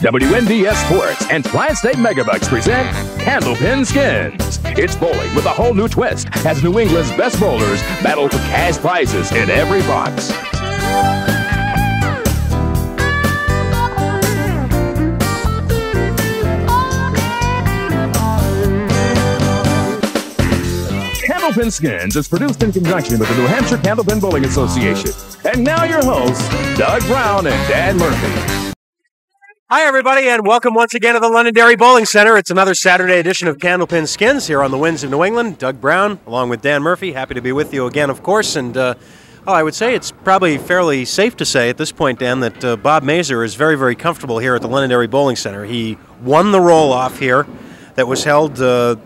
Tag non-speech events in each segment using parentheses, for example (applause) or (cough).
WNDS Sports and Tri-State Megabucks present Candlepin Skins. It's bowling with a whole new twist as New England's best bowlers battle for cash prizes in every box. Candlepin Skins is produced in conjunction with the New Hampshire Candlepin Bowling Association. And now your hosts, Doug Brown and Dan Murphy. Hi, everybody, and welcome once again to the Londonderry Bowling Center. It's another Saturday edition of Candlepin Skins here on the Winds of New England. Doug Brown, along with Dan Murphy, happy to be with you again, of course. And uh, oh, I would say it's probably fairly safe to say at this point, Dan, that uh, Bob Mazur is very, very comfortable here at the Londonderry Bowling Center. He won the roll off here that was held uh,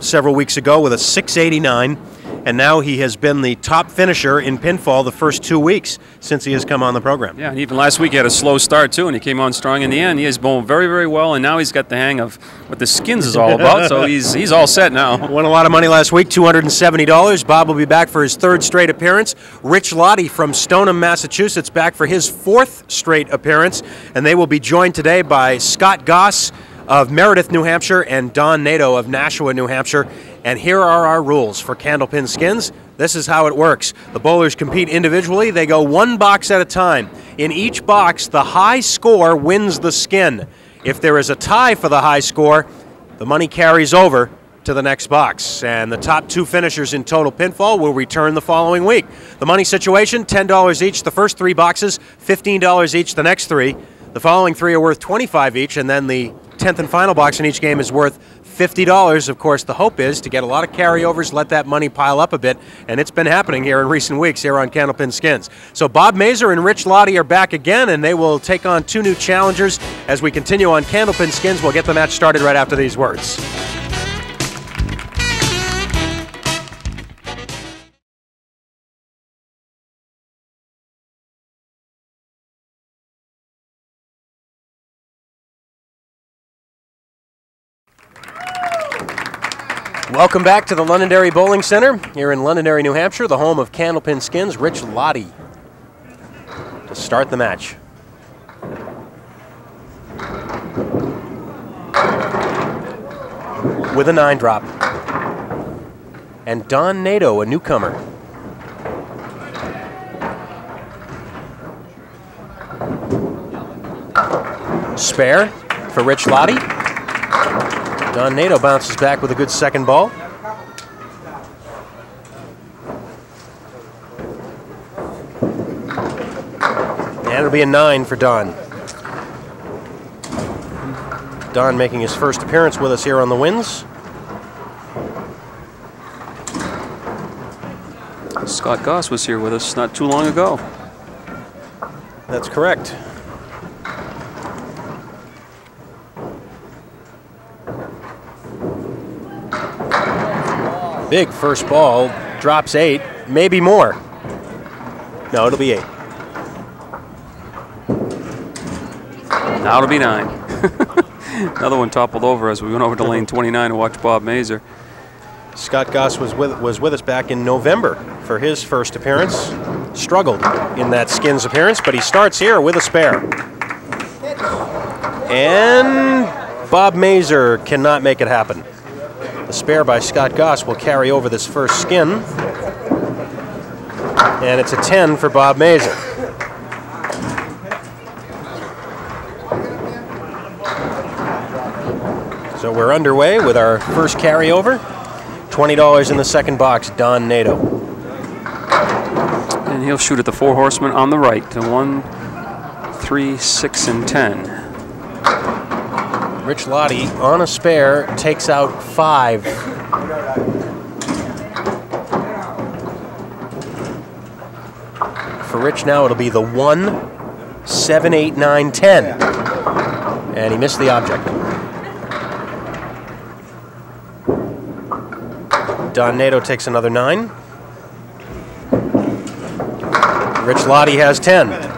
several weeks ago with a 689 and now he has been the top finisher in pinfall the first two weeks since he has come on the program. Yeah, and even last week he had a slow start too, and he came on strong in the end. He has bowled very, very well, and now he's got the hang of what the skins is all about. so (laughs) he's he's all set now. Won a lot of money last week, two hundred and seventy dollars. Bob will be back for his third straight appearance. Rich Lotti from Stoneham, Massachusetts, back for his fourth straight appearance, and they will be joined today by Scott Goss of Meredith, New Hampshire, and Don Nadeau of Nashua, New Hampshire. And here are our rules for candlepin skins. This is how it works. The bowlers compete individually. They go one box at a time. In each box, the high score wins the skin. If there is a tie for the high score, the money carries over to the next box. And the top two finishers in total pinfall will return the following week. The money situation $10 each, the first three boxes, $15 each, the next three. The following three are worth 25 each, and then the 10th and final box in each game is worth $50. Of course, the hope is to get a lot of carryovers, let that money pile up a bit, and it's been happening here in recent weeks here on Candlepin Skins. So Bob Mazur and Rich Lotti are back again, and they will take on two new challengers as we continue on Candlepin Skins. We'll get the match started right after these words. Welcome back to the Londonderry Bowling Center here in Londonderry, New Hampshire, the home of Candlepin Skins. Rich Lotti to start the match. With a nine drop. And Don Nadeau, a newcomer. Spare for Rich Lotti. Don Nadeau bounces back with a good second ball. And it'll be a nine for Don. Don making his first appearance with us here on the Winds. Scott Goss was here with us not too long ago. That's correct. Big first ball, drops eight, maybe more. No, it'll be eight. Now it'll be nine. (laughs) Another one toppled over as we went over to lane 29 to watch Bob Mazur. Scott Goss was with, was with us back in November for his first appearance. Struggled in that skins appearance, but he starts here with a spare. And Bob Mazur cannot make it happen. The spare by Scott Goss will carry over this first skin. And it's a 10 for Bob Mazur. So we're underway with our first carryover. $20 in the second box, Don Nadeau. And he'll shoot at the four horsemen on the right to one, three, six, and ten. Rich Lotti on a spare takes out five. For Rich now it'll be the one, seven, eight, nine, ten. And he missed the object. Don Nadeau takes another nine. Rich Lotti has 10.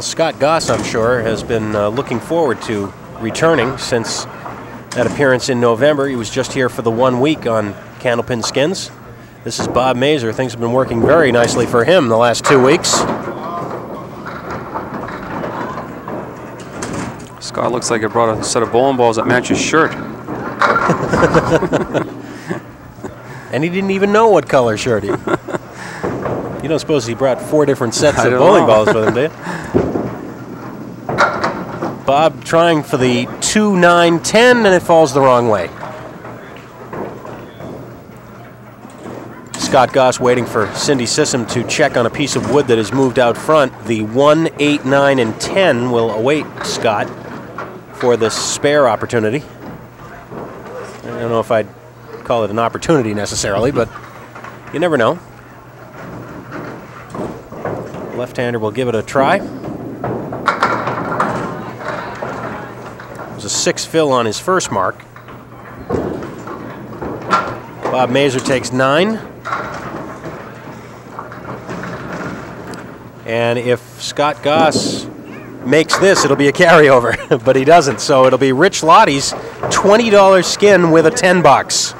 Well, Scott Goss, I'm sure, has been uh, looking forward to returning since that appearance in November. He was just here for the one week on Candlepin Skins. This is Bob Mazur. Things have been working very nicely for him the last two weeks. Scott looks like he brought a set of bowling balls that match his shirt. (laughs) and he didn't even know what color shirt he. (laughs) you don't suppose he brought four different sets I of bowling know. balls with him, do you? (laughs) Bob trying for the 2 9 10, and it falls the wrong way. Scott Goss waiting for Cindy Sissom to check on a piece of wood that is moved out front. The 1, 8, 9, and 10 will await Scott for this spare opportunity. I don't know if I'd call it an opportunity necessarily, but you never know. Left-hander will give it a try. It was a six fill on his first mark. Bob Mazur takes nine. And if Scott Goss makes this, it'll be a carryover, (laughs) but he doesn't. So it'll be Rich Lotti's $20 skin with a 10 bucks.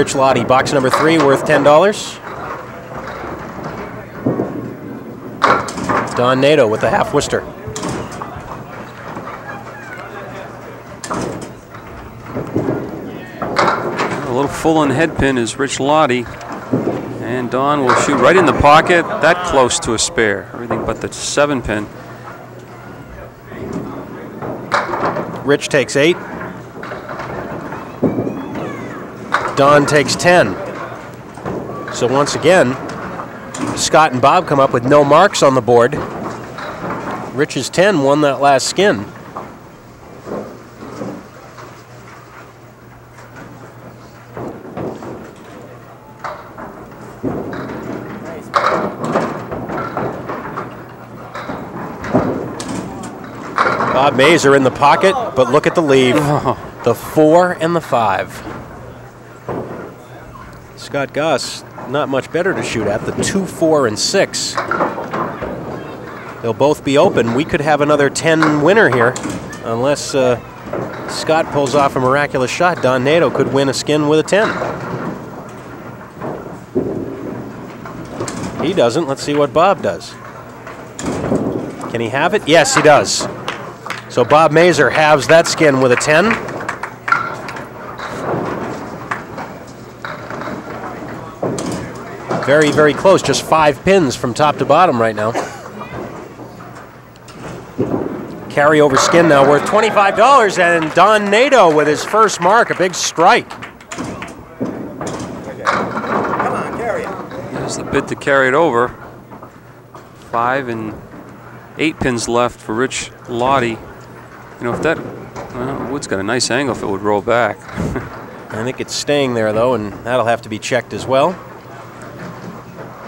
Rich Lotti, box number three, worth $10. Don Nadeau with a half Worcester. A little full on head pin is Rich Lotti. And Don will shoot right in the pocket, that close to a spare. Everything but the seven pin. Rich takes eight. Don takes 10. So once again, Scott and Bob come up with no marks on the board. Rich's 10 won that last skin. Bob Mazur in the pocket, but look at the leave. Oh. The four and the five. Scott Goss, not much better to shoot at. The two, four, and six. They'll both be open. We could have another 10 winner here, unless uh, Scott pulls off a miraculous shot. Don Nadeau could win a skin with a 10. He doesn't. Let's see what Bob does. Can he have it? Yes, he does. So Bob Mazur halves that skin with a 10. Very, very close. Just five pins from top to bottom right now. Carryover skin now worth $25, and Don Nadeau with his first mark, a big strike. There's the bid to carry it over. Five and eight pins left for Rich Lotti. You know, if that, well, Wood's got a nice angle if it would roll back. (laughs) I think it's staying there though, and that'll have to be checked as well.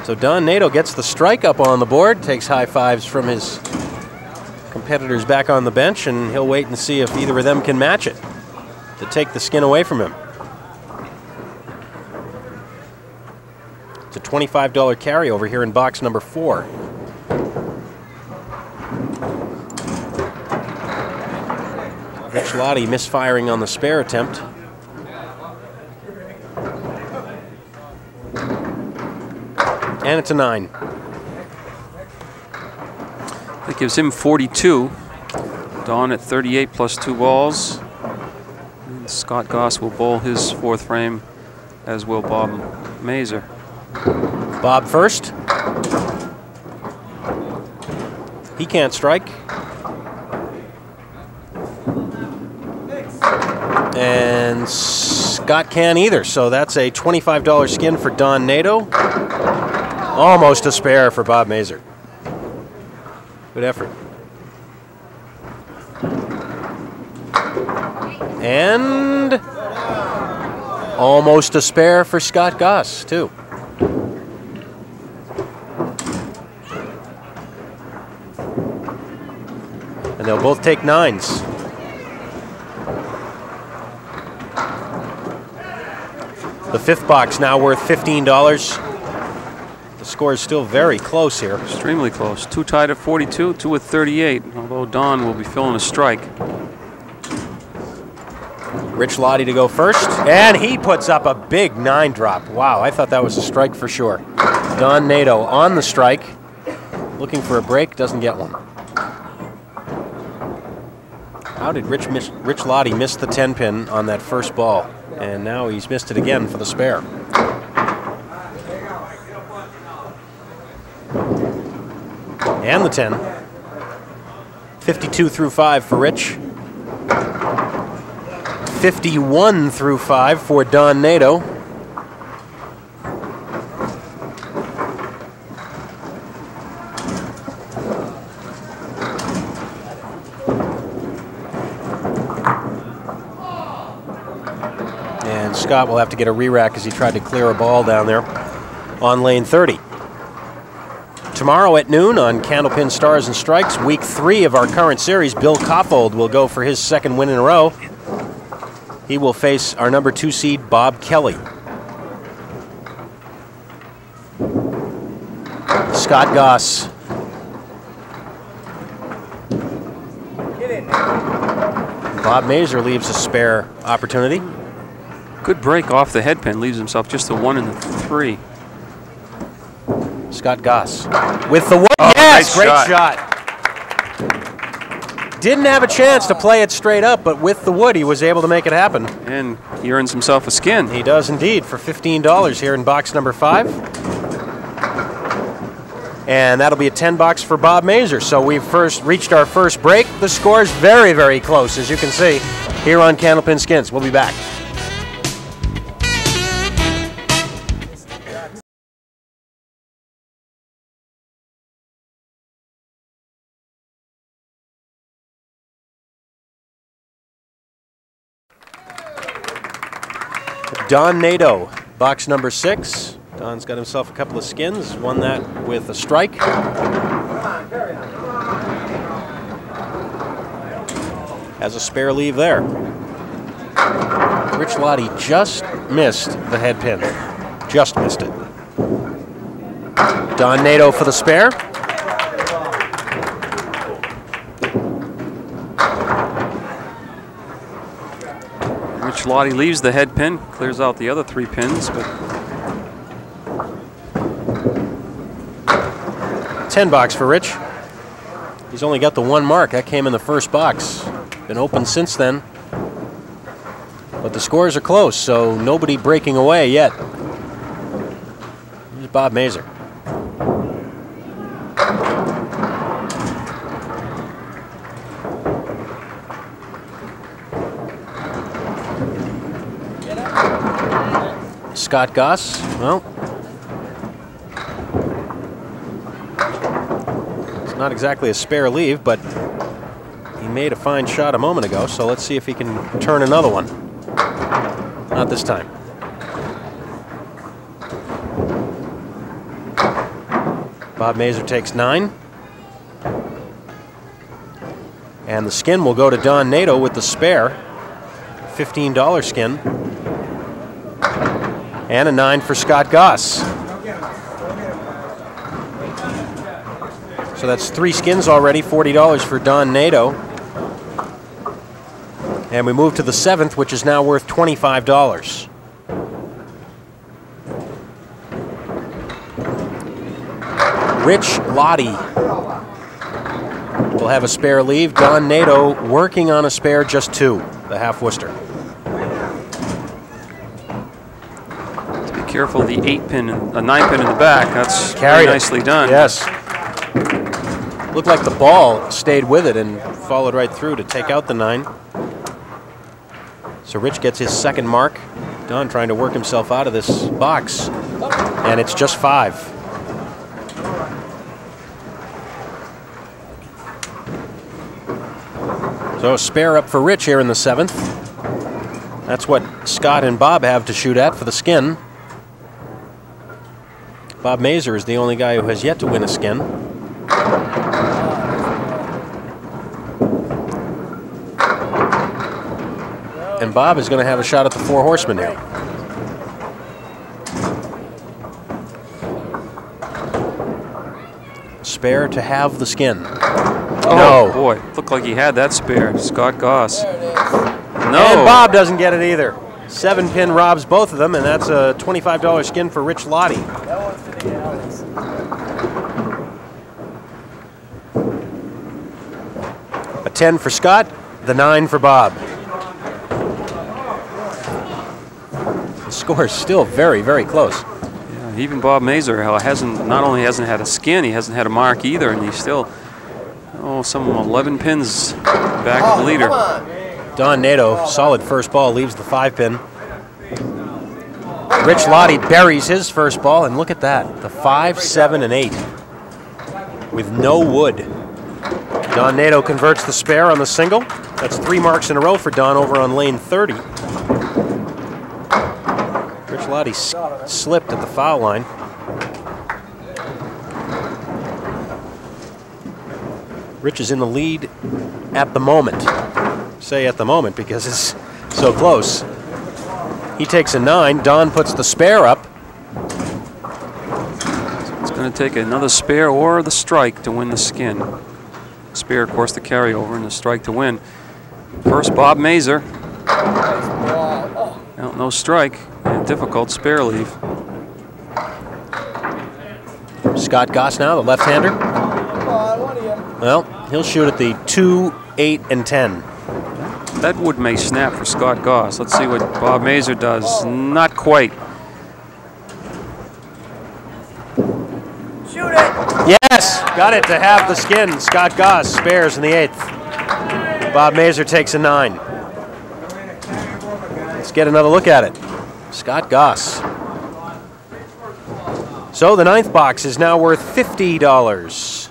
So Don Nadeau gets the strike up on the board, takes high fives from his competitors back on the bench, and he'll wait and see if either of them can match it to take the skin away from him. It's a $25 carryover here in box number four. Rich Lotti misfiring on the spare attempt. And it's a nine. That gives him 42. Don at 38 plus two balls. And Scott Goss will bowl his fourth frame, as will Bob Mazur. Bob first. He can't strike. And Scott can't either, so that's a $25 skin for Don Nadeau. Almost a spare for Bob Mazur. Good effort. And almost a spare for Scott Goss, too. And they'll both take nines. The fifth box now worth $15. Score is still very close here. Extremely close. Two tied at 42, two at 38, although Don will be filling a strike. Rich Lotti to go first, and he puts up a big nine drop. Wow, I thought that was a strike for sure. Don Nadeau on the strike, looking for a break, doesn't get one. How did Rich, miss, Rich Lotti miss the 10 pin on that first ball? And now he's missed it again for the spare. And the 10. 52 through 5 for Rich. 51 through 5 for Don Nadeau. And Scott will have to get a re-rack as he tried to clear a ball down there on lane 30. Tomorrow at noon on Candlepin Stars and Strikes, week three of our current series, Bill Coffold will go for his second win in a row. He will face our number two seed, Bob Kelly. Scott Goss. Bob Mazur leaves a spare opportunity. Good break off the headpin, leaves himself just the one and the three. Scott Goss with the one. Oh, yes, nice great shot. shot. Didn't have a chance to play it straight up, but with the wood, he was able to make it happen. And he earns himself a skin. He does indeed for $15 here in box number five. And that'll be a 10 box for Bob Mazur. So we've first reached our first break. The score is very, very close, as you can see here on Candlepin Skins. We'll be back. Don Nadeau, box number six. Don's got himself a couple of skins, won that with a strike. Has a spare leave there. Rich Lotti just missed the head pin. Just missed it. Don Nadeau for the spare. Lotti leaves the head pin, clears out the other three pins, but 10 box for Rich. He's only got the one mark. That came in the first box. Been open since then. But the scores are close, so nobody breaking away yet. Here's Bob Mazur. Scott Goss, well, it's not exactly a spare leave, but he made a fine shot a moment ago, so let's see if he can turn another one. Not this time. Bob Mazur takes nine. And the skin will go to Don Nadeau with the spare. $15 skin. And a nine for Scott Goss. So that's three skins already, $40 for Don Nadeau. And we move to the seventh, which is now worth $25. Rich Lotti will have a spare leave. Don Nadeau working on a spare, just two, the half Worcester. Be careful the eight pin, and- a nine pin in the back. That's Carried very it. nicely done. Yes. Looked like the ball stayed with it and followed right through to take out the nine. So Rich gets his second mark. Don trying to work himself out of this box. And it's just five. So a spare up for Rich here in the seventh. That's what Scott and Bob have to shoot at for the skin. Bob Mazur is the only guy who has yet to win a skin. And Bob is going to have a shot at the four horsemen here. Spare to have the skin. Oh, no. boy. Looked like he had that spare. Scott Goss. No. And Bob doesn't get it either. Seven pin robs both of them, and that's a $25 skin for Rich Lotti. 10 for Scott, the 9 for Bob. The score is still very, very close. Yeah, even Bob Mazur hasn't not only hasn't had a skin, he hasn't had a mark either, and he's still oh some 11 pins back of the oh, leader. Don Nadeau, solid first ball, leaves the five pin. Rich Lotti buries his first ball, and look at that. The five, seven, and eight. With no wood. Don Nadeau converts the spare on the single. That's three marks in a row for Don over on lane 30. Rich Lotti slipped at the foul line. Rich is in the lead at the moment say at the moment because it's so close. He takes a nine. Don puts the spare up. It's going to take another spare or the strike to win the skin. Spare, of course, the carryover, and the strike to win. First, Bob Mazur. No, no strike. And difficult spare leave. Scott Goss now, the left-hander. Well, he'll shoot at the two, eight, and ten. That wood may snap for Scott Goss. Let's see what Bob Mazur does. Not quite. Shoot it! Yes, got it to have the skin. Scott Goss spares in the eighth. Bob Mazur takes a nine. Let's get another look at it. Scott Goss. So the ninth box is now worth fifty dollars.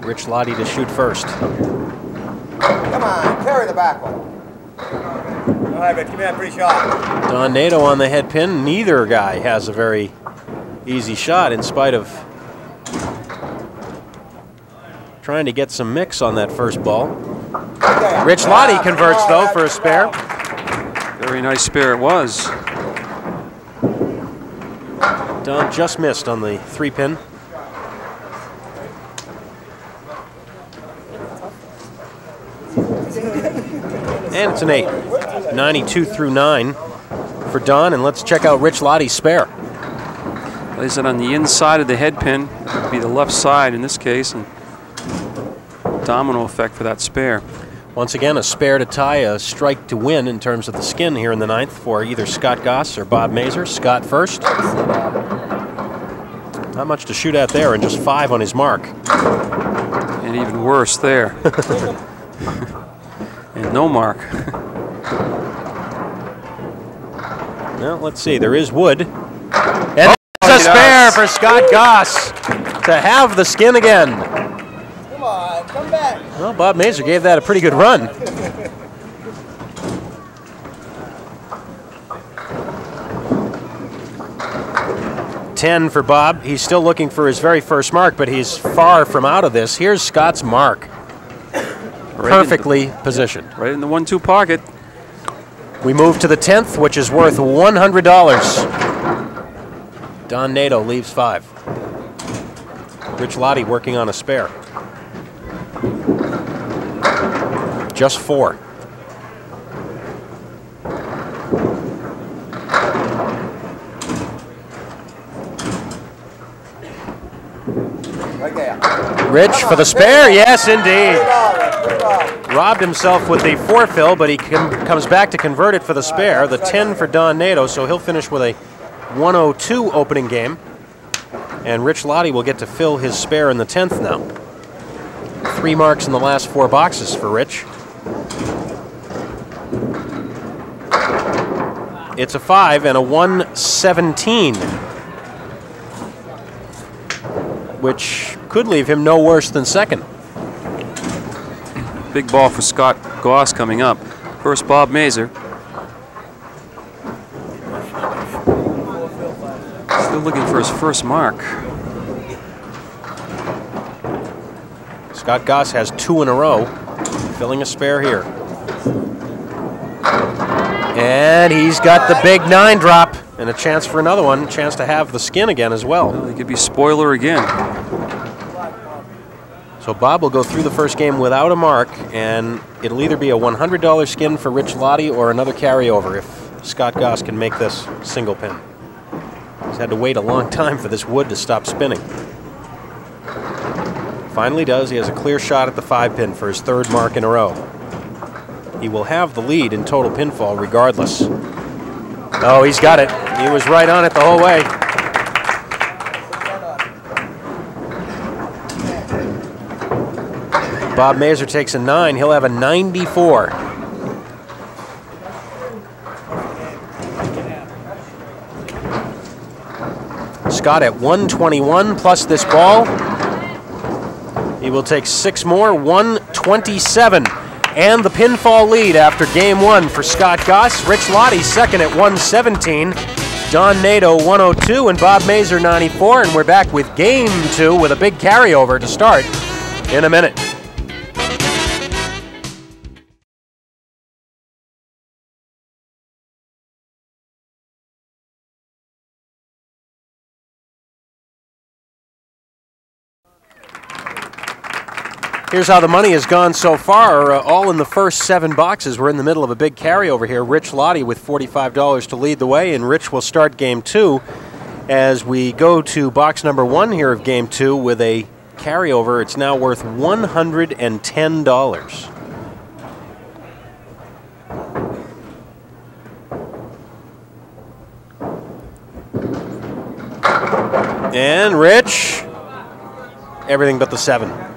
Rich Lotti to shoot first. Come on, carry the back one. All right, Rich, give me that free shot. Don Nadeau on the head pin. Neither guy has a very easy shot in spite of trying to get some mix on that first ball. Okay. Rich Lotti uh, converts though for a spare. Very nice spare it was. Don just missed on the three pin. And it's an eight. 92 through 9 for Don. And let's check out Rich Lotti's spare. Lays it on the inside of the head pin. Be the left side in this case. And domino effect for that spare. Once again, a spare to tie, a strike to win in terms of the skin here in the ninth for either Scott Goss or Bob Mazur. Scott first. Not much to shoot at there, and just five on his mark. And even worse there. (laughs) (laughs) and no mark. (laughs) Well, let's see. There is wood. And Oh, it's a spare does. for Scott Goss to have the skin again. Come on, come back. Well, Bob Mazur gave that a pretty good run. Ten for Bob. He's still looking for his very first mark, but he's far from out of this. Here's Scott's mark. Right Perfectly positioned. Right in the one-two pocket. We move to the 10th, which is worth $100. Don Nadeau leaves five. Rich Lotti working on a spare. Just four. Rich for the spare. Yes, indeed. Robbed himself with the four fill, but he com- comes back to convert it for the spare. The 10 for Don Nadeau, so he'll finish with a 102 opening game. And Rich Lotti will get to fill his spare in the 10th now. Three marks in the last four boxes for Rich. It's a five and a 117, which could leave him no worse than second. Big ball for Scott Goss coming up. First, Bob Mazur. Still looking for his first mark. Scott Goss has two in a row, filling a spare here. And he's got the big nine drop and a chance for another one, a chance to have the skin again as well. Well, it could be spoiler again. So Bob will go through the first game without a mark, and it'll either be a $100 skin for Rich Lotti or another carryover if Scott Goss can make this single pin. He's had to wait a long time for this wood to stop spinning. Finally does. He has a clear shot at the five pin for his third mark in a row. He will have the lead in total pinfall regardless. Oh, he's got it. He was right on it the whole way. Bob Mazur takes a nine. He'll have a 94. Scott at 121 plus this ball. He will take six more, 127. And the pinfall lead after game one for Scott Goss. Rich Lotti second at 117. Don Nadeau 102 and Bob Mazur 94. And we're back with game two with a big carryover to start in a minute. Here's how the money has gone so far. Uh, all in the first seven boxes. We're in the middle of a big carryover here. Rich Lotti with $45 to lead the way, and Rich will start game two as we go to box number one here of game two with a carryover. It's now worth $110. And Rich, everything but the seven.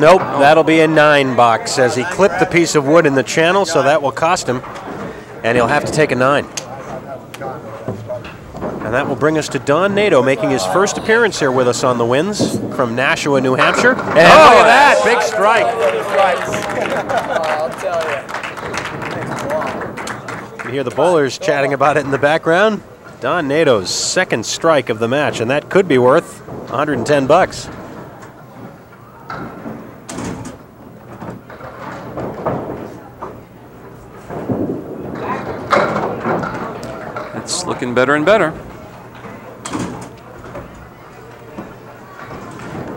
Nope, that'll be a nine box as he clipped the piece of wood in the channel, so that will cost him, and he'll have to take a nine. And that will bring us to Don Nadeau making his first appearance here with us on the Winds from Nashua, New Hampshire. And oh, look at that, big strike. You hear the bowlers chatting about it in the background. Don Nadeau's second strike of the match, and that could be worth 110 bucks. It's looking better and better.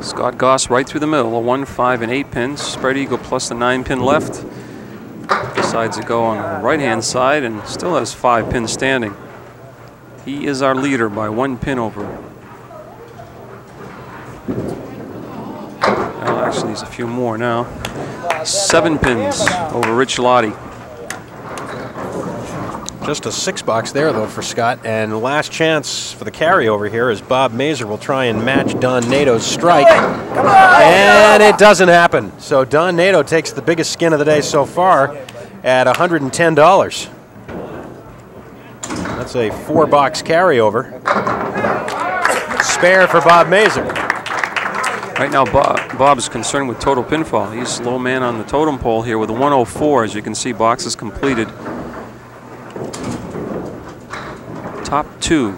Scott Goss right through the middle, a 1, 5, and 8 pins. Spread eagle plus the 9 pin left. Decides to go on the right hand side and still has 5 pins standing. He is our leader by one pin over. Well, actually, he's a few more now. Seven pins over Rich Lotti. Just a six box there, though, for Scott. And last chance for the carryover here is Bob Mazur will try and match Don Nadeau's strike. And it doesn't happen. So Don Nadeau takes the biggest skin of the day so far at $110. That's a four box carryover. Spare for Bob Mazur. Right now, Bob, Bob's concerned with total pinfall. He's low man on the totem pole here with a 104. As you can see, boxes completed. Top two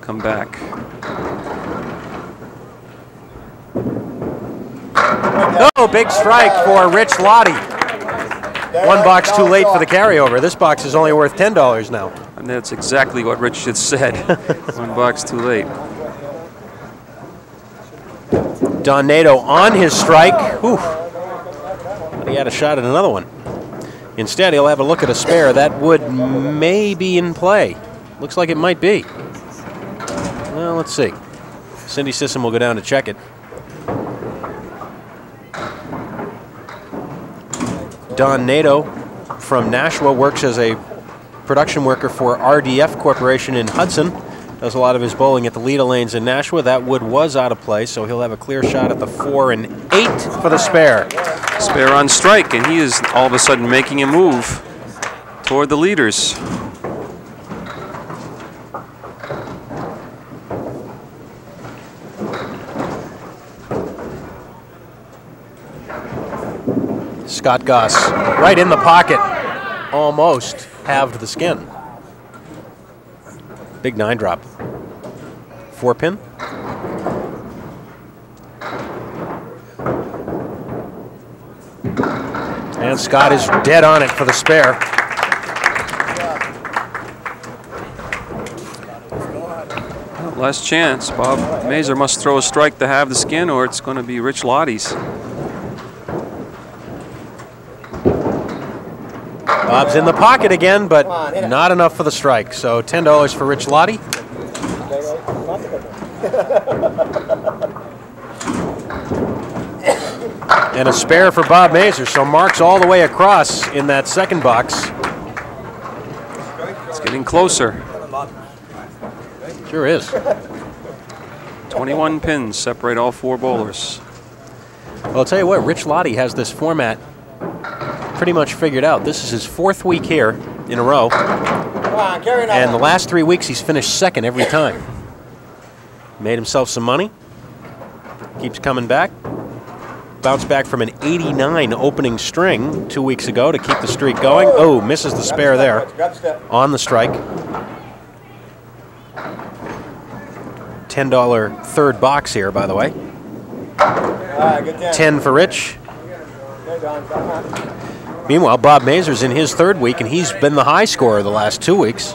come back. Oh, big strike for Rich Lotti. One box too late for the carryover. This box is only worth $10 now. And that's exactly what Rich just said. (laughs) One box too late. Don Nadeau on his strike. Whew. he had a shot at another one. Instead, he'll have a look at a spare. That would may be in play. Looks like it might be. Well, let's see. Cindy Sissom will go down to check it. Don Nadeau from Nashua works as a production worker for RDF Corporation in Hudson. Does a lot of his bowling at the Leda lanes in Nashua. That wood was out of play, so he'll have a clear shot at the four and eight for the spare. Spare on strike, and he is all of a sudden making a move toward the leaders. Scott Goss right in the pocket, almost halved the skin. Big nine drop. four pin. And Scott is dead on it for the spare. Last chance. Bob Mazur must throw a strike to have the skin, or it's going to be Rich Lotti's. Bob's in the pocket again, but not enough for the strike. So $10 for Rich Lotti. and a spare for Bob Mazur. So Mark's all the way across in that second box. It's getting closer. Sure is. 21 pins separate all four bowlers. Well, I'll tell you what, Rich Lotti has this format pretty much figured out. This is his fourth week here in a row. On, and the last three weeks, he's finished second every time. Made himself some money. Keeps coming back. Bounced back from an 89 opening string two weeks ago to keep the streak going. Oh, misses the spare there on the strike. $10 third box here, by the way. 10 for Rich. Meanwhile, Bob Mazur's in his third week, and he's been the high scorer the last two weeks.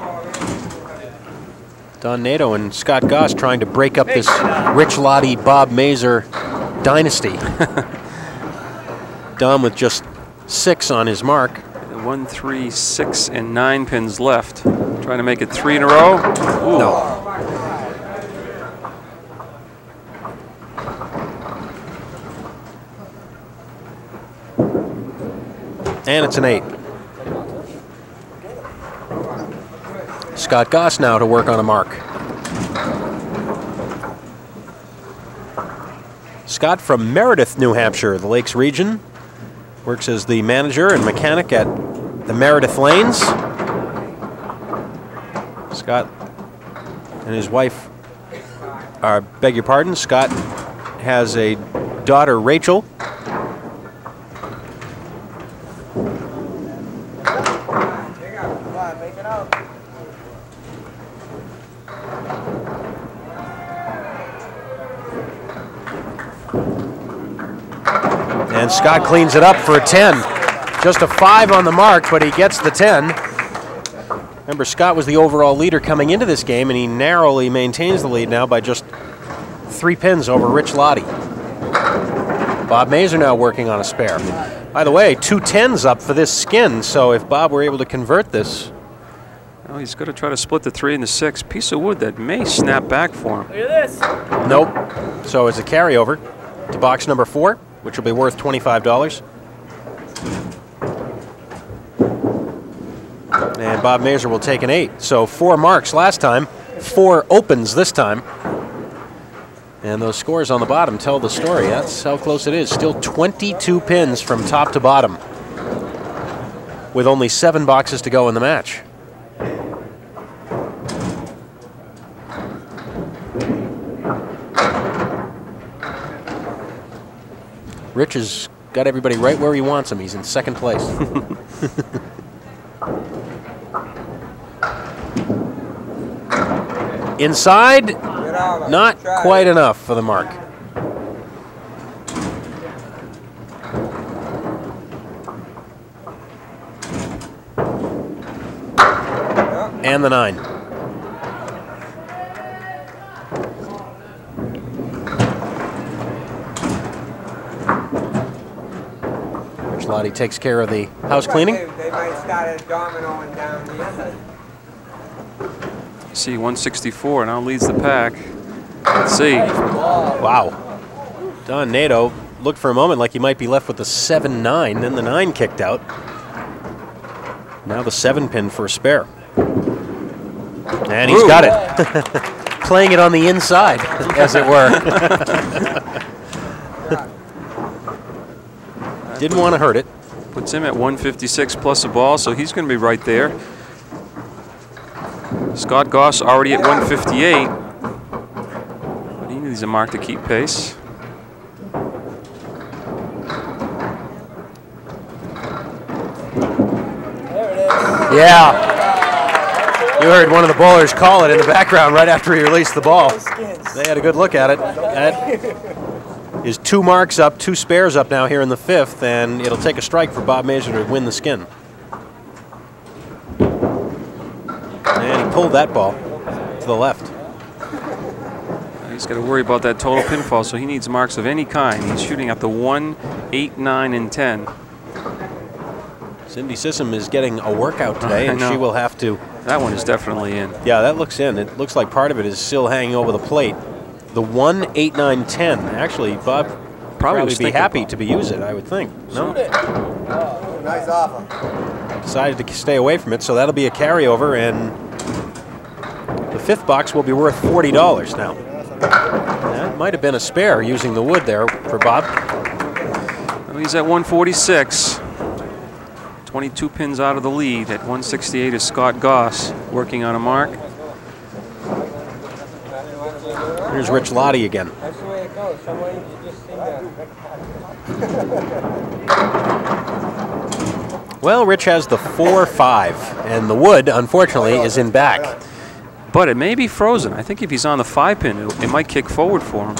Don Nadeau and Scott Goss trying to break up this Rich Lotti Bob Mazur dynasty. (laughs) Don with just six on his mark. One, three, six, and nine pins left. Trying to make it three in a row. Ooh. No. And it's an eight. Scott Goss now to work on a mark. Scott from Meredith, New Hampshire, the Lakes region, works as the manager and mechanic at the Meredith Lanes. Scott and his wife, uh, beg your pardon, Scott has a daughter, Rachel, And Scott cleans it up for a 10. Just a 5 on the mark, but he gets the 10. Remember, Scott was the overall leader coming into this game, and he narrowly maintains the lead now by just three pins over Rich Lotti. Bob Mazur now working on a spare. By the way, two tens up for this skin, so if Bob were able to convert this. Well, he's going to try to split the three and the six. Piece of wood that may snap back for him. Look at this. Nope. So it's a carryover to box number four which will be worth $25. And Bob Mazur will take an eight. So four marks last time, four opens this time. And those scores on the bottom tell the story. That's how close it is. Still 22 pins from top to bottom, with only seven boxes to go in the match. Rich has got everybody right where he wants him. He's in second place. (laughs) Inside, not quite enough for the mark. And the nine. Lotti takes care of the house cleaning. They, they might start dominoing down the other. See, 164 now leads the pack. Let's see. Wow. Don Nadeau looked for a moment like he might be left with the 7-9, then the 9 kicked out. Now the 7 pin for a spare. And he's Ooh. got it. (laughs) Playing it on the inside, as it were. (laughs) Didn't want to hurt it. Puts him at 156 plus a ball, so he's going to be right there. Scott Goss already at 158. But he needs a mark to keep pace. Yeah. You heard one of the bowlers call it in the background right after he released the ball. They had a good look at it. (laughs) Is two marks up, two spares up now here in the fifth, and it'll take a strike for Bob Mazur to win the skin. And he pulled that ball to the left. He's got to worry about that total pinfall, so he needs marks of any kind. He's shooting at the 1, 8, 9, and 10. Cindy Sissom is getting a workout (laughs) today, and she will have to. That one is definitely in. Yeah, that looks in. It looks like part of it is still hanging over the plate. The 1, 8, 9, 10. Actually, Bob Probably probably was be happy to be use it, I would think. No? Nice offer. decided to stay away from it, so that'll be a carryover, and the fifth box will be worth forty dollars now. That might have been a spare using the wood there for Bob. Well, he's at 146. 22 pins out of the lead. At 168 is Scott Goss working on a mark. Here's Rich Lotti again. That's the way it goes. Someone you just seem to. Well, Rich has the four-five, and the wood, unfortunately, is in back. But it may be frozen. I think if he's on the five pin, it, it might kick forward for him.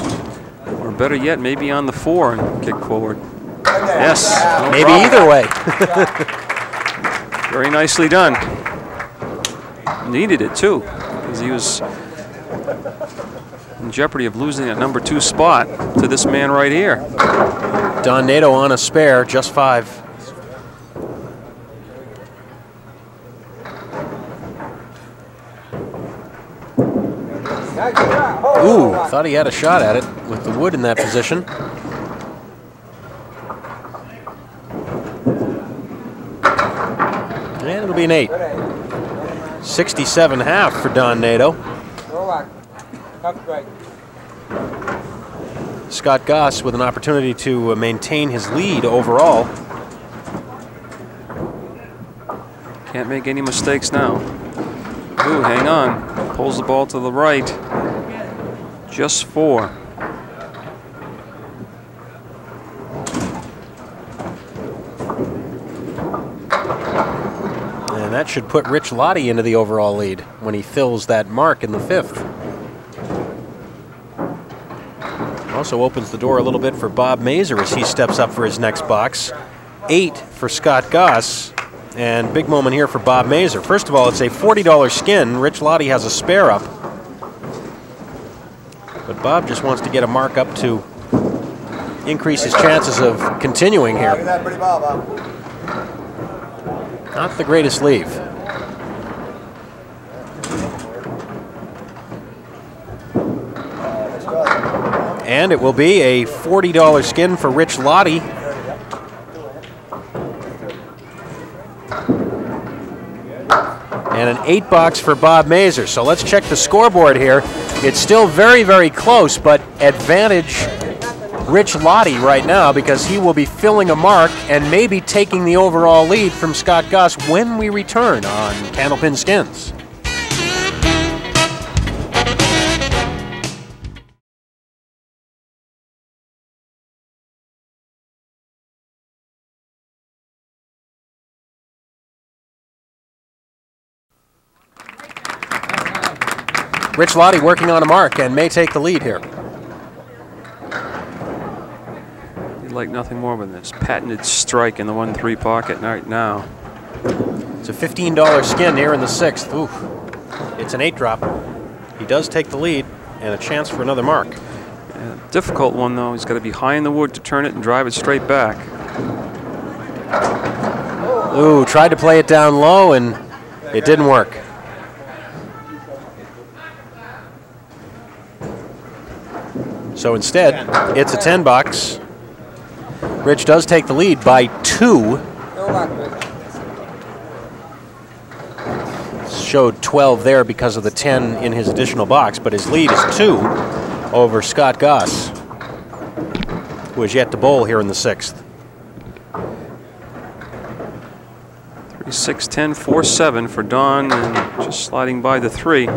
Or better yet, maybe on the four and kick forward. Yes. no Maybe problem. either way. (laughs) Very nicely done. Needed it too, because he was in jeopardy of losing that number two spot to this man right here. Don Nadeau on a spare, just five. Ooh, thought he had a shot at it with the wood in that position. And it'll be an eight. 67 half for Don Nadeau. Novak. Tough strike. Scott Goss with an opportunity to uh, maintain his lead overall. Can't make any mistakes now. Ooh, hang on. Pulls the ball to the right. Just four. And that should put Rich Lotti into the overall lead when he fills that mark in the fifth. Also opens the door a little bit for Bob Mazur as he steps up for his next box. Eight for Scott Goss. And big moment here for Bob Mazur. First of all, it's a $40 skin. Rich Lotti has a spare up. But Bob just wants to get a mark up to increase his chances of continuing here. that pretty ball, Bob. Not the greatest leave. And it will be a $40 skin for Rich Lotti. And an eight box for Bob Mazur. So let's check the scoreboard here. It's still very, very close, but advantage Rich Lotti right now because he will be filling a mark and maybe taking the overall lead from Scott Goss when we return on Candlepin Skins. Rich Lotti working on a mark and may take the lead here. He'd like nothing more than this patented strike in the 1 3 pocket right now. It's a $15 skin here in the sixth. Oof. It's an eight drop. He does take the lead and a chance for another mark. Yeah, difficult one though. He's got to be high in the wood to turn it and drive it straight back. Ooh, tried to play it down low and it didn't work. So instead, it's a 10 box. Rich does take the lead by two. Showed 12 there because of the 10 in his additional box, but his lead is two over Scott Goss, who is yet to bowl here in the sixth. 3 6 10 4 7 for Don and just sliding by the 3.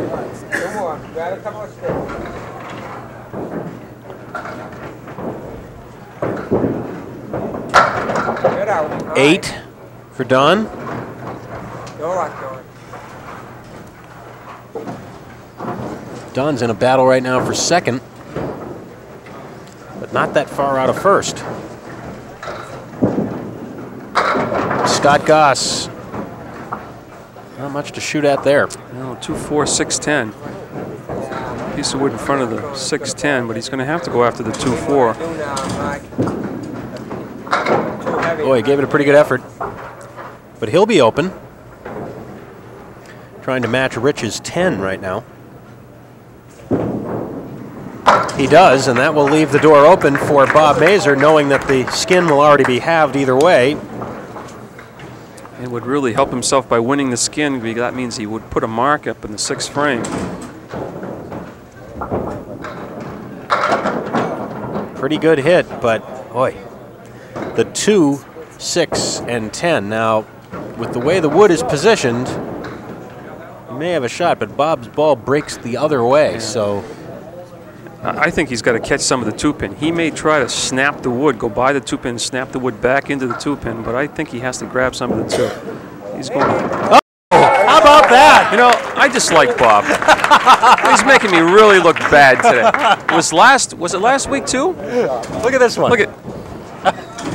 out. Eight right. for Don. All right, Don. Don's in a battle right now for second, but not that far out of first. Scott Goss. Not much to shoot at there. No, 2 4 6 10. Piece of wood in front of the 6 10, but he's going to have to go after the 2 4. Boy, he gave it a pretty good effort. But he'll be open. Trying to match Rich's 10 right now. He does, and that will leave the door open for Bob Mazur, knowing that the skin will already be halved either way. It would really help himself by winning the skin. because That means he would put a mark up in the sixth frame. Pretty good hit, but boy, the 2, 6, and 10. Now, with the way the wood is positioned, he may have a shot, but Bob's ball breaks the other way, so I I think he's got to catch some of the two pin. He may try to snap the wood, go by the two pin, snap the wood back into the two pin, but I think he has to grab some of the two. He's going. Oh! How about that? You know, I just like Bob. He's making me really look bad today. Was last was it last week too? Look at this one. Look at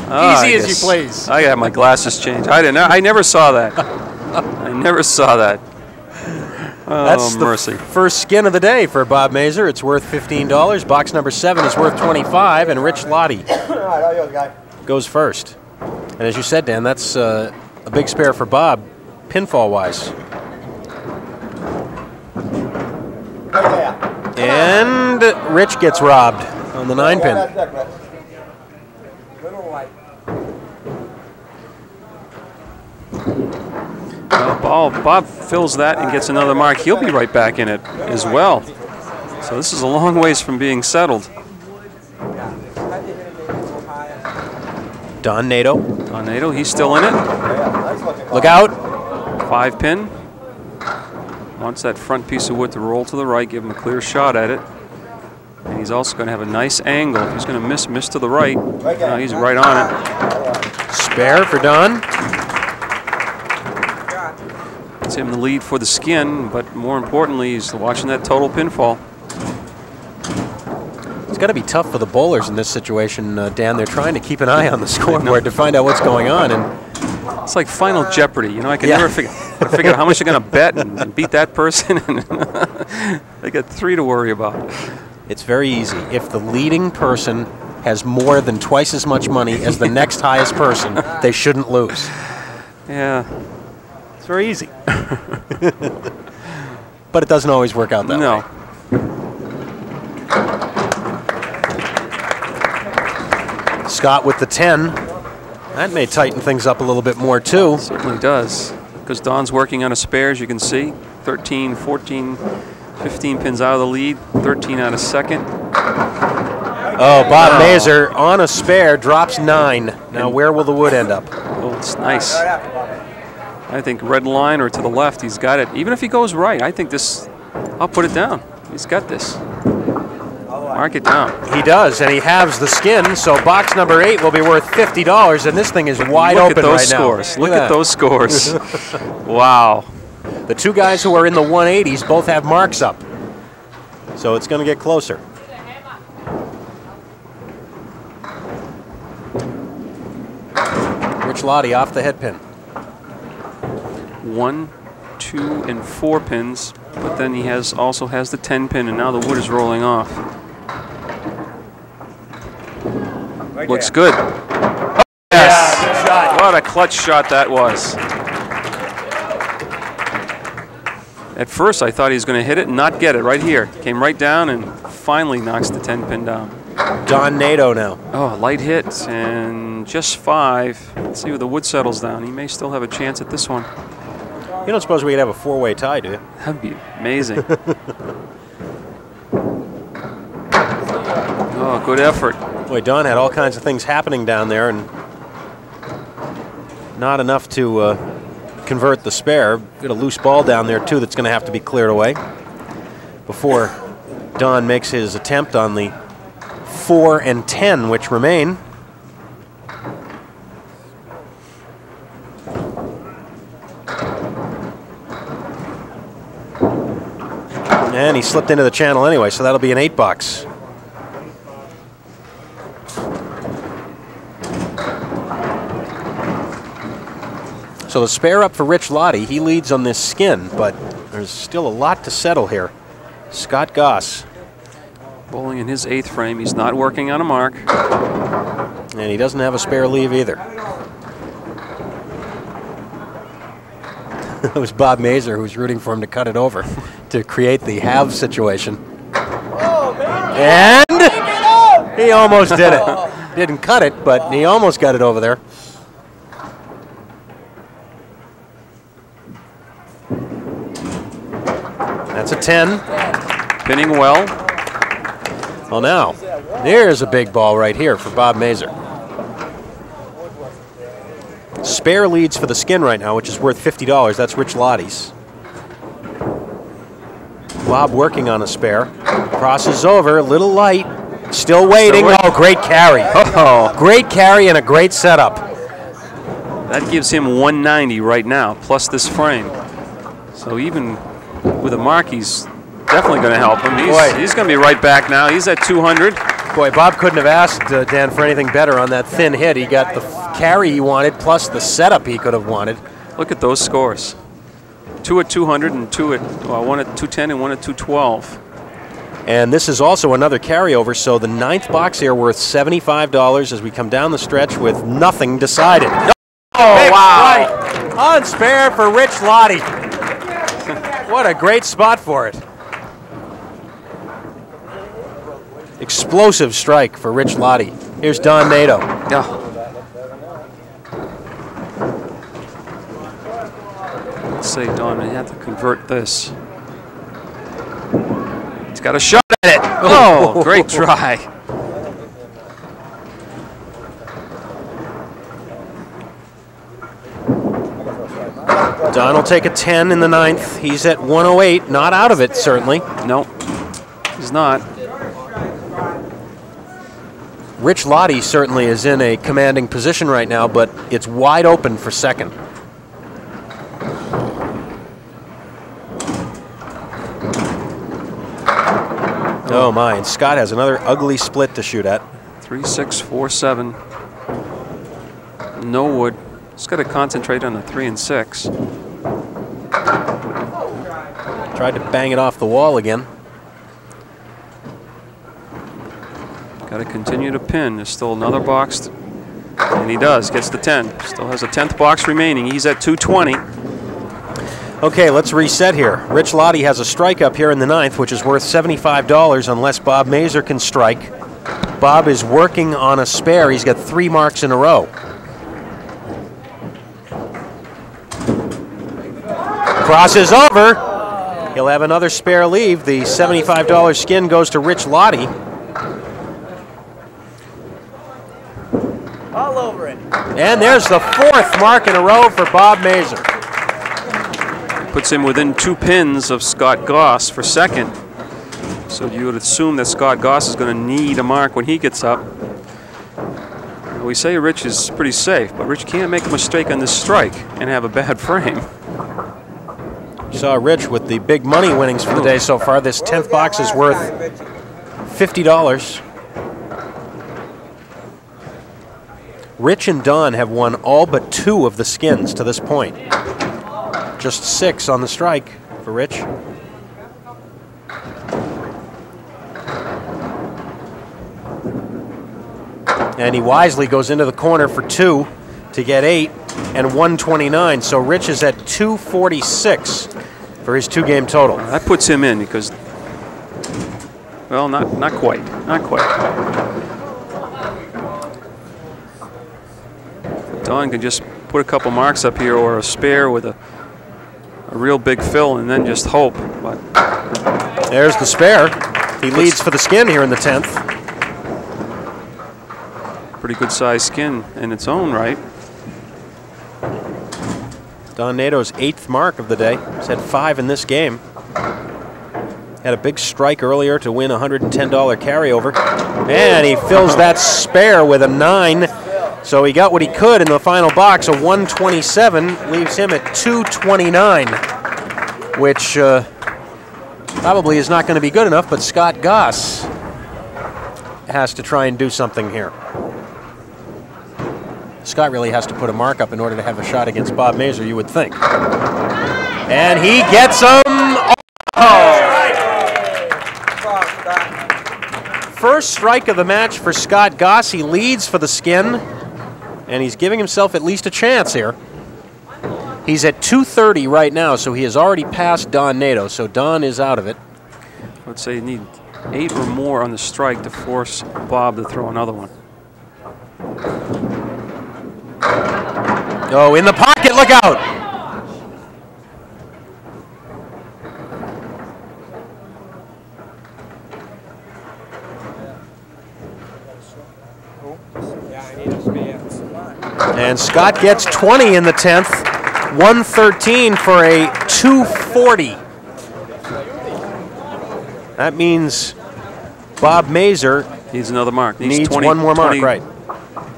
I Easy as you guess- please. I got my glasses changed. I didn't. I never saw that. I never saw that. Oh That's the mercy! first skin of the day for Bob Mazur. It's worth $15. Box number seven is worth 25 and Rich Lotti (coughs) All right, all yours, guy. goes first. And as you said, Dan, that's uh, a big spare for Bob, pinfall-wise. And Rich gets robbed on the nine pin. that deck, Rich. Little light. Well, Bob, Bob fills that and gets another mark. He'll be right back in it as well. So this is a long ways from being settled. How do you hit it maybe a little higher? Don Nadeau. He's still in it. Yeah, nice looking. Look out. Five pin. Wants that front piece of wood to roll to the right, give him a clear shot at it. And he's also going to have a nice angle. He's going to miss, miss to the right. Right. No, he's right on it. Spare for Don. Shot. Him the lead for the skin, but more importantly, he's watching that total pinfall. It's got to be tough for the bowlers in this situation, uh, Dan. They're trying to keep an eye on the (laughs) scoreboard to find out what's going on. And It's like Final Jeopardy. You know, I can Yeah. never figure, figure out how much they're going to bet and, and beat that person. And (laughs) they got three to worry about. It's very easy. If the leading person has more than twice as much money as the next highest person, they shouldn't lose. Yeah. It's very easy. (laughs) but it doesn't always work out that way. no. way. Scott with the 10. That may tighten things up a little bit more, too. Certainly does. Because Don's working on a spare, as you can see. 13, 14, 15 pins out of the lead, 13 out of second. Oh, Bob Mazur on a spare drops nine. Now, where will the wood end up? Oh, it's nice. Right after, Bobby. I think red line or to the left, he's got it. Even if he goes right, I think this, I'll put it down. He's got this. Mark it down. He does, and he halves the skin, so box number eight will be worth $50, and this thing is wide Look open at those right scores. now. Look at that. those scores. wow. The two guys who are in the 180s both have marks up. So it's going to get closer. Rich Lotti off the head pin. One, two, and four pins, but then he has also has the 10 pin, and now the wood is rolling off. Right Looks there. good. yes. What a clutch shot that was. At first, I thought he was going to hit it and not get it right here. Came right down and finally knocks the 10 pin down. Don Nadeau now. Oh, light hit and just five. Let's see where the wood settles down. He may still have a chance at this one. You don't suppose we could have a four-way tie, do you? That'd be amazing. (laughs) oh, good effort. Boy, Don had all kinds of things happening down there, and not enough to uh, convert the spare. Got a loose ball down there too that's going to have to be cleared away before Don makes his attempt on the four and ten, which remain. And he slipped into the channel anyway, so that'll be an eight bucks. So the spare up for Rich Lotti. He leads on this skin, but there's still a lot to settle here. Scott Goss, Bowling in his eighth frame. He's not working on a mark. and he doesn't have a spare leave either. (laughs) it was Bob Mazur who was rooting for him to cut it over (laughs) to create the have situation. And he almost did it. (laughs) Didn't cut it, but he almost got it over there. That's a 10. Pinning well. Well, now, there's a big ball right here for Bob Mazur. Spare leads for the skin right now, which is worth $50. That's Rich Lotti's. Bob working on a spare. Crosses over, a little light. Still waiting. waiting. Oh, great carry. Oh, great carry and a great setup. That gives him 190 right now, plus this frame. So even with a mark, he's definitely going to help him. He's, he's going to be right back now. He's at 200. Boy, Bob couldn't have asked uh, Dan for anything better on that thin hit. He got the carry he wanted, plus the setup he could have wanted. Look at those scores. Two at 200 and two at, well, one at 210 and one at 212. And this is also another carryover, so the ninth box here worth $75 as we come down the stretch with nothing decided. Oh, oh wow. On spare for Rich Lotti. (laughs) what a great spot for it. Explosive strike for Rich Lotti. Here's Don Nadeau. Yeah. Say, Don, you have to convert this. He's got a shot at it. Oh, oh great try. Don will take a 10 in the ninth. He's at 108, not out of it, certainly. No, he's not. Rich Lotti certainly is in a commanding position right now, but it's wide open for second. Oh my, and Scott has another ugly split to shoot at. Three, six, four, seven. No wood. Just got to concentrate on the three and six. Tried to bang it off the wall again. Got to continue to pin. There's still another box. and he does. Gets the 10. Still has a 10th box remaining. He's at 220. Okay, let's reset here. Rich Lotti has a strike up here in the ninth, which is worth $75 unless Bob Mazur can strike. Bob is working on a spare. He's got three marks in a row. Crosses over. He'll have another spare leave. The $75 skin goes to Rich Lotti. All over it. And there's the fourth mark in a row for Bob Mazur. Puts him within two pins of Scott Goss for second. So you would assume that Scott Goss is going to need a mark when he gets up. We say Rich is pretty safe, but Rich can't make a mistake on this strike and have a bad (laughs) frame. You saw Rich with the big money winnings for the day so far. This 10th box is worth $50. Rich and Don have won all but two of the skins to this point. Just six on the strike for Rich. And he wisely goes into the corner for two to get eight and 129. So Rich is at 246 for his two game total. That puts him in because, well, not not quite, not quite. Don can just put a couple marks up here or a spare with a, a real big fill and then just hope. But There's the spare. He leads for the skin here in the 10th. pretty good sized skin in its own right. Don Nadeau's eighth mark of the day. He's had five in this game. Had a big strike earlier to win a $110 carryover. And he fills that spare with a nine. So he got what he could in the final box. A 127 leaves him at 229, which uh, probably is not going to be good enough, but Scott Goss has to try and do something here. Scott really has to put a mark up in order to have a shot against Bob Mazur, you would think. And he gets him. First strike of the match for Scott Goss. He leads for the skin, and he's giving himself at least a chance here. He's at 230 right now, so he has already passed Don Nadeau, so Don is out of it. Let's say you need eight or more on the strike to force Bob to throw another one. Oh, in the pocket, look out! Yeah, I need a spare. And Scott gets 20 in the 10th, 113 for a 240. That means Bob Mazur Needs another mark. needs 20 one more mark, right?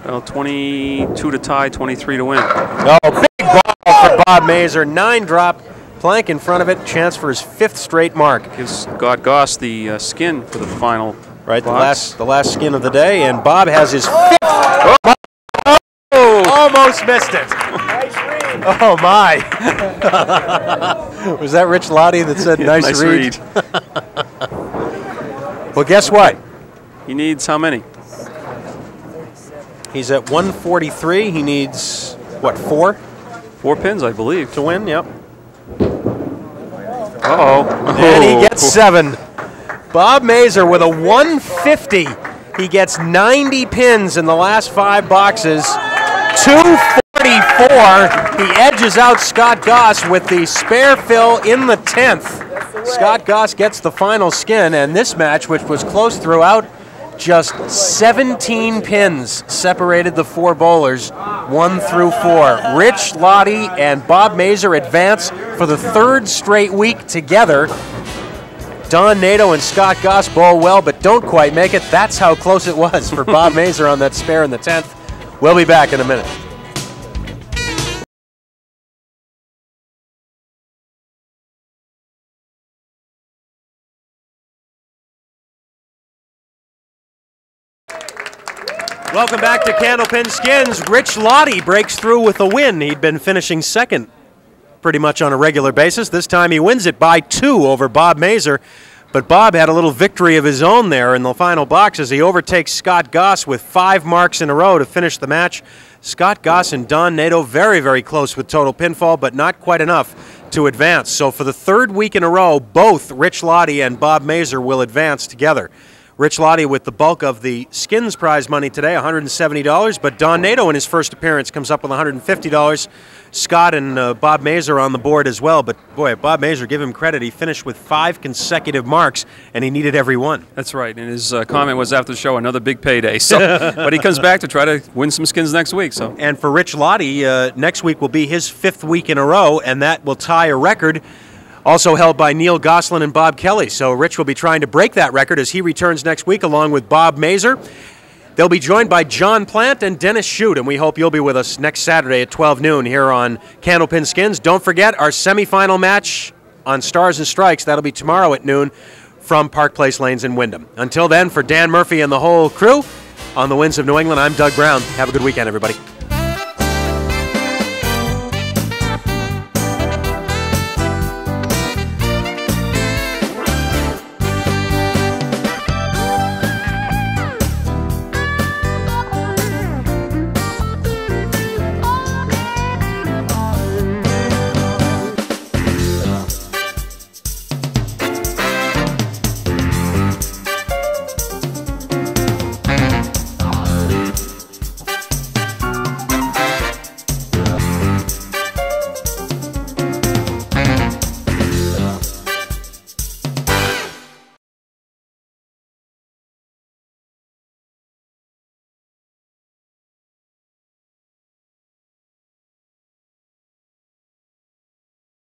Well, 22 to tie, 23 to win. Oh, big ball for Bob Mazur. Nine drop, plank in front of it, chance for his fifth straight mark. Gives Scott Goss the uh, skin for the final. Right, the last the last skin of the day, and Bob has his fifth. Oh, almost missed it. Oh my! (laughs) Was that Rich Lotti that said nice, nice read? read. (laughs) Well, guess what? He needs how many? He's at 143. He needs what four Four pins, I believe. to win? Yep. Uh-oh. And he gets oh. seven. Bob Mazur with a 150. He gets 90 pins in the last five boxes. 244. He edges out Scott Goss with the spare fill in the 10th. Scott Goss gets the final skin, and this match, which was close throughout, just 17 pins separated the four bowlers, one through four. Rich Lotti and Bob Mazur advance for the third straight week together. Don Nadeau and Scott Goss bowl well, but don't quite make it. That's how close it was for Bob (laughs) Mazur on that spare in the 10th. We'll be back in a minute. Welcome back to Candlepin Skins. Rich Lotti breaks through with a win. He'd been finishing second pretty much on a regular basis. This time he wins it by two over Bob Mazur. But Bob had a little victory of his own there in the final box as he overtakes Scott Goss with five marks in a row to finish the match. Scott Goss and Don Nadeau very, very close with total pinfall, but not quite enough to advance. So for the third week in a row, both Rich Lotti and Bob Mazur will advance together. Rich Lotti with the bulk of the Skins prize money today, $170. But Don Nadeau in his first appearance comes up with $150. Scott and uh, Bob Mazur on the board as well. But boy, Bob Mazur, give him credit. He finished with five consecutive marks, and he needed every one. That's right. And his uh, comment was after the show, another big payday. So, (laughs) but he comes back to try to win some skins next week. So And for Rich Lotti, uh, next week will be his fifth week in a row, and that will tie a record also held by Neil Goslin and Bob Kelly. So Rich will be trying to break that record as he returns next week along with Bob Mazur. They'll be joined by John Plant and Dennis Shute, and we hope you'll be with us next Saturday at 12 noon here on Candlepin Skins. Don't forget our semifinal match on Stars and Strikes. That'll be tomorrow at noon from Park Place Lanes in Windham. Until then, for Dan Murphy and the whole crew on the Winds of New England, I'm Doug Brown. Have a good weekend, everybody.